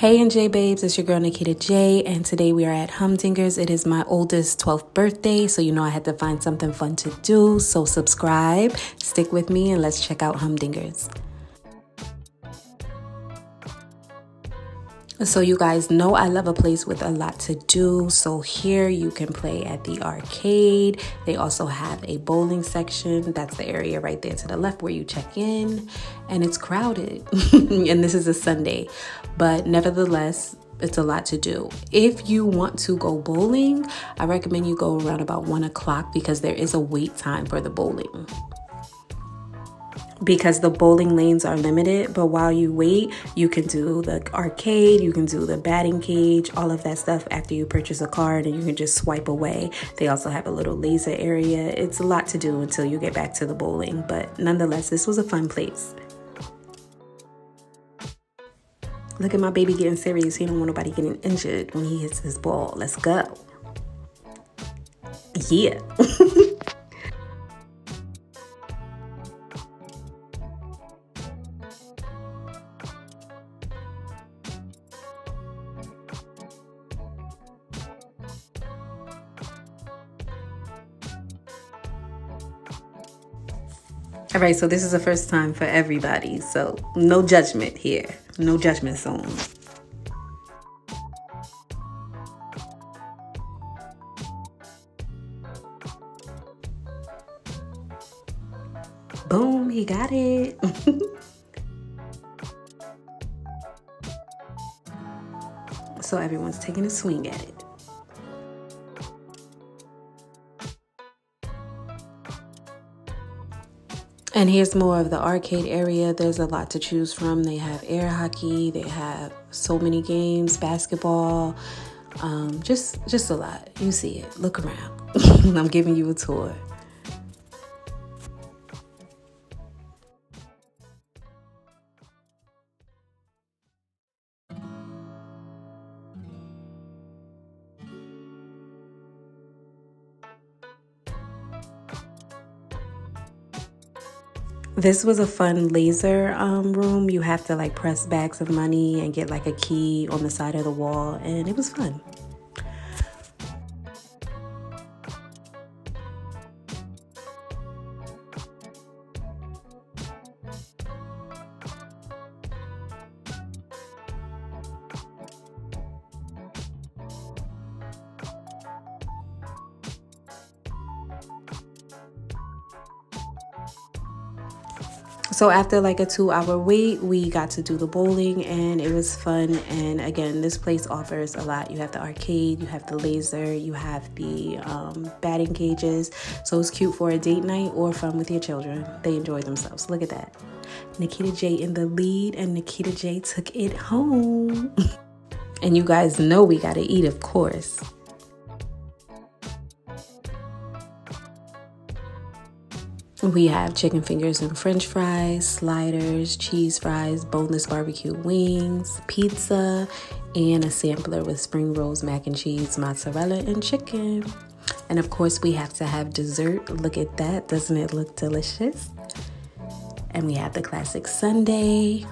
Hey NJ babes, it's your girl Nikita J, and today we are at Humdingers. It is my oldest 12th birthday, so you know I had to find something fun to do. So subscribe, stick with me, and let's check out Humdingers. So, you guys know I love a place with a lot to do. So, here you can play at the arcade. They also have a bowling section. That's the area right there to the left where you check in, and it's crowded. and this is a Sunday, but nevertheless, it's a lot to do. If you want to go bowling, I recommend you go around about one o'clock because there is a wait time for the bowling because the bowling lanes are limited. But while you wait, you can do the arcade, you can do the batting cage, all of that stuff after you purchase a card, and you can just swipe away. They also have a little laser area. It's a lot to do until you get back to the bowling, but nonetheless, this was a fun place. Look at my baby getting serious. He don't want nobody getting injured when he hits his ball. Let's go. Yeah. All right, so this is the first time for everybody. So no judgment here. No judgment zone. Boom, he got it. so everyone's taking a swing at it. And here's more of the arcade area. There's a lot to choose from. They have air hockey, they have so many games, basketball, um, just just a lot. You see it. Look around. I'm giving you a tour. This was a fun laser um, room. You have to like press bags of money and get like a key on the side of the wall, and it was fun. So after like a two hour wait, we got to do the bowling and it was fun. And again, this place offers a lot. You have the arcade, you have the laser, you have the um, batting cages. So it's cute for a date night or fun with your children. They enjoy themselves. Look at that. Nikita J in the lead, and Nikita J took it home. and you guys know we gotta eat, of course. We have chicken fingers and french fries, sliders, cheese fries, boneless barbecue wings, pizza, and a sampler with spring rolls, mac and cheese, mozzarella, and chicken. And of course, we have to have dessert. Look at that. Doesn't it look delicious? And we have the classic sundae.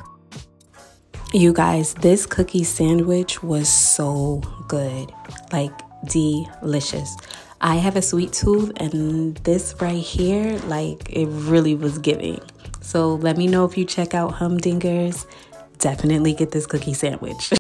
You guys, this cookie sandwich was so good. Like, delicious. I have a sweet tooth, and this right here, like, it really was giving. So let me know if you check out Humdingers. Definitely get this cookie sandwich.